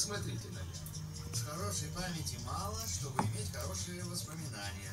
Посмотрите на меня. С хорошей памяти мало, чтобы иметь хорошие воспоминания.